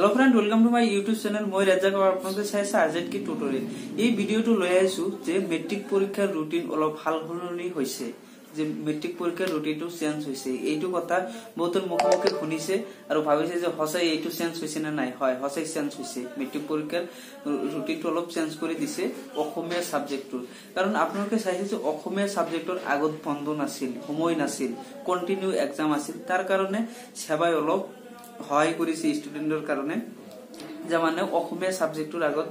Hello' friend welcome to my YouTube channel মই ৰাজাক আপোনালোকে চাই আছে আজেট কি টিউটৰিয়েল এই ভিডিঅ'টো লৈ আহিছো যে মেট্ৰিক পৰীক্ষাৰ ৰুটিন অলপ সাল সলনি হৈছে যে মেট্ৰিক পৰীক্ষাৰ ৰুটিনটো চেঞ্জ হৈছে। এইটো কথা বহুতৰ মুখে মুখে শুনিছে আৰু ভাবিছে যে সঁচাই এইটো চেঞ্জ হৈছে নে নাই। হয় সঁচাই চেঞ্জ হৈছে। মেট্ৰিক পৰীক্ষাৰ ৰুটিনটো অলপ চেঞ্জ কৰি দিছে অসমীয়া ছাবজেক্টটোৰ কাৰণ আপোনালোকে চাইছে যে অসমীয়া ছাবজেক্টৰ আগত বন্ধ নাছিল সময় নাছিল কণ্টিনিউ এক্সাম আছিল। তাৰ কাৰণে সেৱাই অলপ সহায় কৰিছে ষ্টুডেণ্টৰ কাৰণে। যে মানে অসমীয়া ছাবজেক্টটোৰ আগত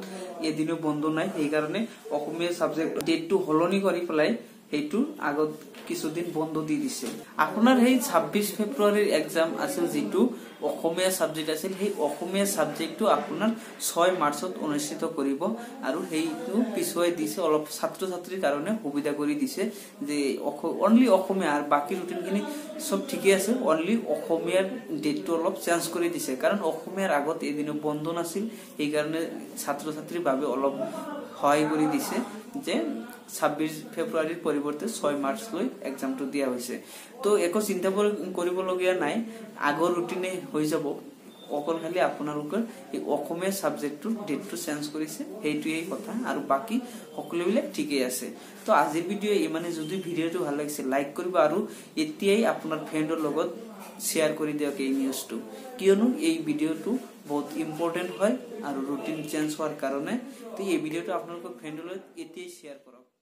এদিনো বন্ধ নাই সেইকাৰণে অসমীয়া ছাবজেক্ট ডেটটো সলনি কৰি পেলাই সেইটো আগত কিছুদিন বন্ধ দি দিছে। আপোনাৰ সেই ছাব্বিছ ফেব্ৰুৱাৰীৰ এক্সাম আছিল যিটো অসমীয়া ছাবজেক্ট আছিল সেই অসমীয়া ছাবজেক্টটো আপোনাৰ ছয় মাৰ্চত অনুষ্ঠিত কৰিব আৰু সেইটো পিছুৱাই দিছে অলপ ছাত্ৰ ছাত্ৰীৰ কাৰণে সুবিধা কৰি দিছে যে অনলি অসমীয়া আৰু বাকী ৰুটিনখিনি চব ঠিকে আছে অনলি অসমীয়াৰ ডেটটো অলপ চেঞ্জ কৰি দিছে। কাৰণ অসমীয়াৰ আগত এদিনো বন্ধ নাছিল সেইকাৰণে ছাত্ৰ ছাত্ৰীৰ বাবে অলপ সহায় কৰি দিছে যে ছাব্বিছ ফেব্ৰুৱাৰীৰ পৰিৱৰ্তে ছয় মাৰ্চলৈ এক্সামটো দিয়া হৈছে। তো একো চিন্তা কৰিবলগীয়া নাই। আগৰ ৰুটিনে হৈ যাব। অকল খালি আপোনালোকৰ এই অসমীয়া ছাবজেক্টটোৰ ডেটটো চেঞ্জ কৰিছে। সেইটোৱেই কথা। আৰু বাকী সকলোবিলাক ঠিকেই আছে। তো আজিৰ ভিডিঅ' ইমানে যদি ভিডিঅ'টো ভাল লাগিছে লাইক কৰিব আৰু এতিয়াই আপোনাৰ ফ্ৰেণ্ডৰ লগত শ্বেয়াৰ কৰি দিয়ক এই নিউজটো কিয়নো এই ভিডিঅ'টো বহুত ইম্পৰ্টেণ্ট হয় আৰু ৰুটিন চেঞ্জ হোৱাৰ কাৰণে। তো এই ভিডিঅ'টো আপোনালোকৰ ফ্ৰেণ্ডলৈ এতিয়াই শ্বেয়াৰ কৰক।